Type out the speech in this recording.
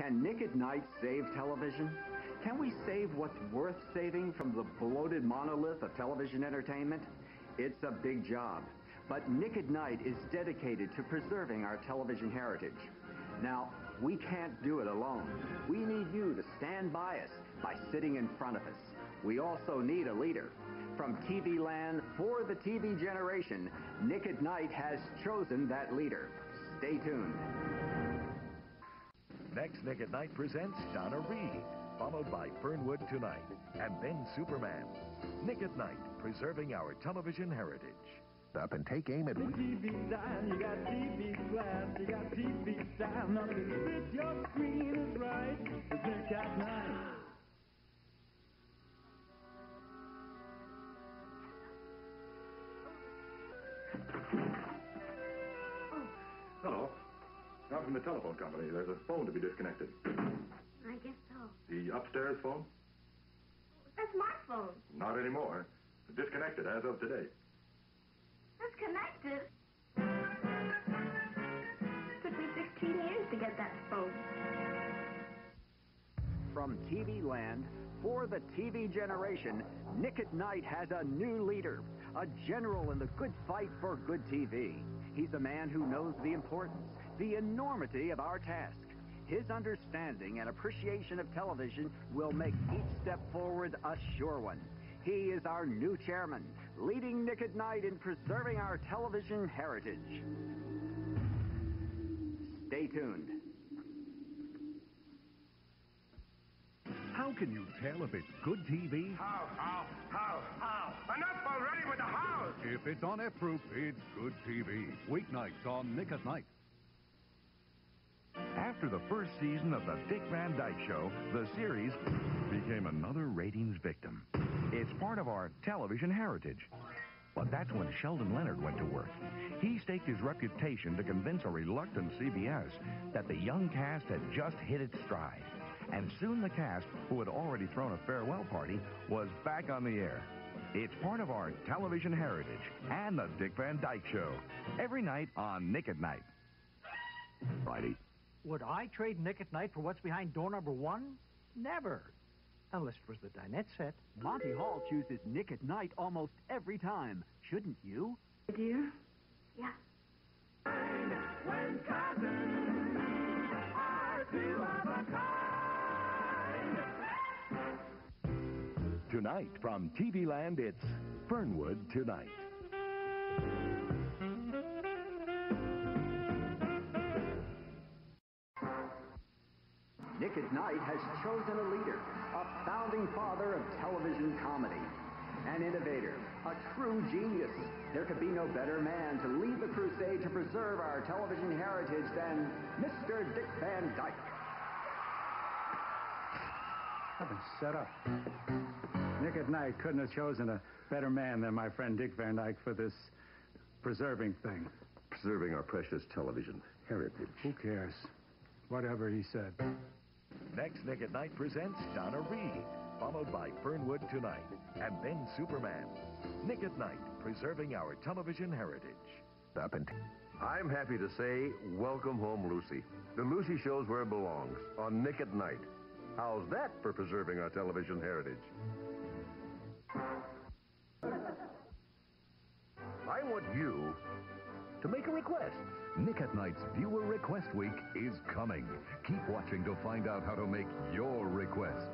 Can Nick at Nite save television? Can we save what's worth saving from the bloated monolith of television entertainment? It's a big job, but Nick at Nite is dedicated to preserving our television heritage. Now, we can't do it alone. We need you to stand by us by sitting in front of us. We also need a leader. From TV land for the TV generation, Nick at Nite has chosen that leader. Stay tuned. Next, Nick at Nite presents Donna Reed, followed by Fernwood Tonight, and then Superman. Nick at Nite, preserving our television heritage. Up and take aim at. TV time, you got TV glass, you got TV time, nothing fits your screen is right. It's Nick at Nite. Hello. I'm from the telephone company. There's a phone to be disconnected. I guess so. The upstairs phone? That's my phone. Not anymore. Disconnected as of today. That's connected. Took me 16 years to get that phone. From TV land for the TV generation, Nick at Nite has a new leader, a general in the good fight for good TV. He's a man who knows the importance, the enormity of our task. His understanding and appreciation of television will make each step forward a sure one. He is our new chairman, leading Nick at Nite in preserving our television heritage. Stay tuned. How can you tell if it's good TV? How, how, how, how? Enough already with the hows! If it's on F-Proof, it's good TV. Weeknights on Nick at Nite. After the first season of The Dick Van Dyke Show, the series became another ratings victim. It's part of our television heritage. But that's when Sheldon Leonard went to work. He staked his reputation to convince a reluctant CBS that the young cast had just hit its stride. And soon the cast, who had already thrown a farewell party, was back on the air. It's part of our television heritage and the Dick Van Dyke Show. Every night on Nick at Nite. Friday. Would I trade Nick at Nite for what's behind door number one? Never. Unless it was the dinette set. Monty Hall chooses Nick at Nite almost every time. Shouldn't you? Dear? Yeah. When cousins are two of a kind. Tonight from TV Land, it's Fernwood Tonight. Nick at Nite has chosen a leader, a founding father of television comedy, an innovator, a true genius. There could be no better man to lead the crusade to preserve our television heritage than Mr. Dick Van Dyke. I've been set up. Nick at Nite couldn't have chosen a better man than my friend Dick Van Dyke for this preserving thing. Preserving our precious television heritage. Who cares? Whatever he said. Next, Nick at Nite presents Donna Reed, followed by Fernwood Tonight, and then Superman. Nick at Nite, preserving our television heritage. Up and. I'm happy to say, welcome home, Lucy. The Lucy Show's where it belongs, on Nick at Nite. How's that for preserving our television heritage? I want you to make a request. Nick at Nite's Viewer Request Week is coming. Keep watching to find out how to make your request.